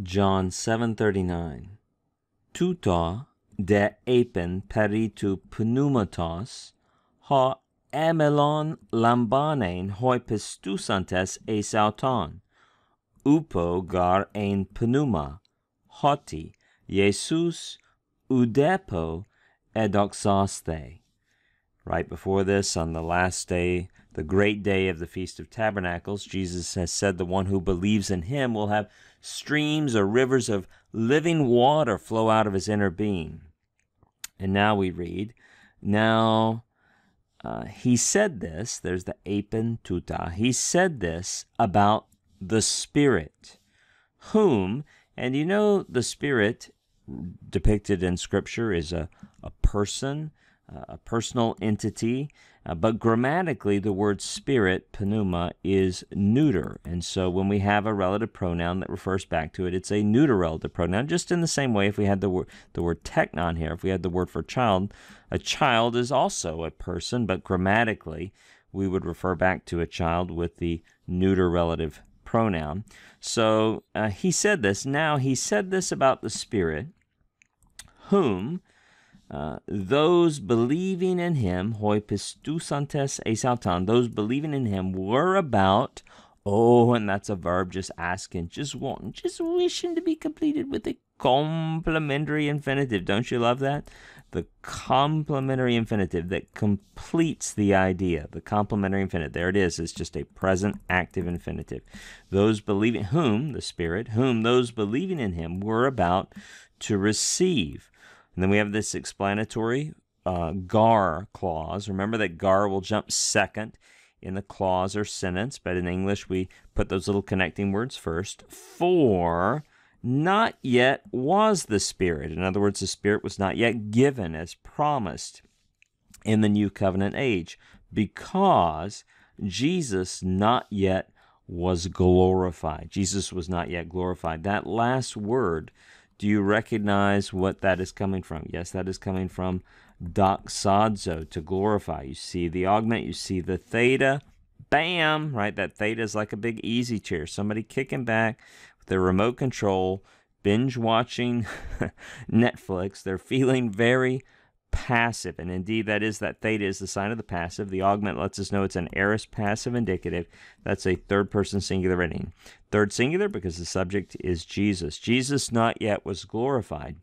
John 7:39 Tuta de epen peritu pneumatos ha emelon lambanen hoi pistusantes esauton upo gar ein pneuma hoti Jesus udepo edoxaste Right before this, on the last day, the great day of the Feast of Tabernacles, Jesus has said the one who believes in him will have streams or rivers of living water flow out of his inner being. And now we read, Now uh, he said this, there's the apen tuta, he said this about the Spirit, whom, and you know, the Spirit depicted in Scripture is a, a person a personal entity, uh, but grammatically the word spirit, pneuma, is neuter. And so when we have a relative pronoun that refers back to it, it's a neuter relative pronoun, just in the same way if we had the, word the word teknon here, if we had the word for child, a child is also a person, but grammatically we would refer back to a child with the neuter relative pronoun. So uh, he said this. Now he said this about the Spirit, whom uh, those believing in him, hoi pistusantes esautan, those believing in him were about, oh, and that's a verb just asking, just wanting, just wishing to be completed with a complementary infinitive. Don't you love that? The complementary infinitive that completes the idea. The complementary infinitive. There it is. It's just a present active infinitive. Those believing, whom, the Spirit, whom those believing in him were about to receive. And then we have this explanatory uh, gar clause. Remember that gar will jump second in the clause or sentence, but in English we put those little connecting words first. For not yet was the Spirit. In other words, the Spirit was not yet given as promised in the new covenant age because Jesus not yet was glorified. Jesus was not yet glorified. That last word do you recognize what that is coming from? Yes, that is coming from doxazo, to glorify. You see the augment, you see the theta, bam, right? That theta is like a big easy chair. Somebody kicking back with their remote control, binge watching Netflix. They're feeling very passive. And indeed, that is that theta is the sign of the passive. The augment lets us know it's an aorist passive indicative. That's a third person singular ending. Third singular because the subject is Jesus. Jesus not yet was glorified.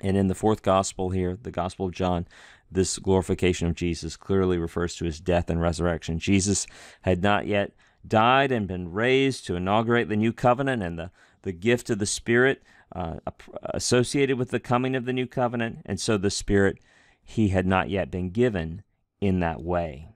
And in the fourth gospel here, the Gospel of John, this glorification of Jesus clearly refers to his death and resurrection. Jesus had not yet died and been raised to inaugurate the new covenant and the, the gift of the Spirit uh, associated with the coming of the new covenant. And so the Spirit, he had not yet been given in that way.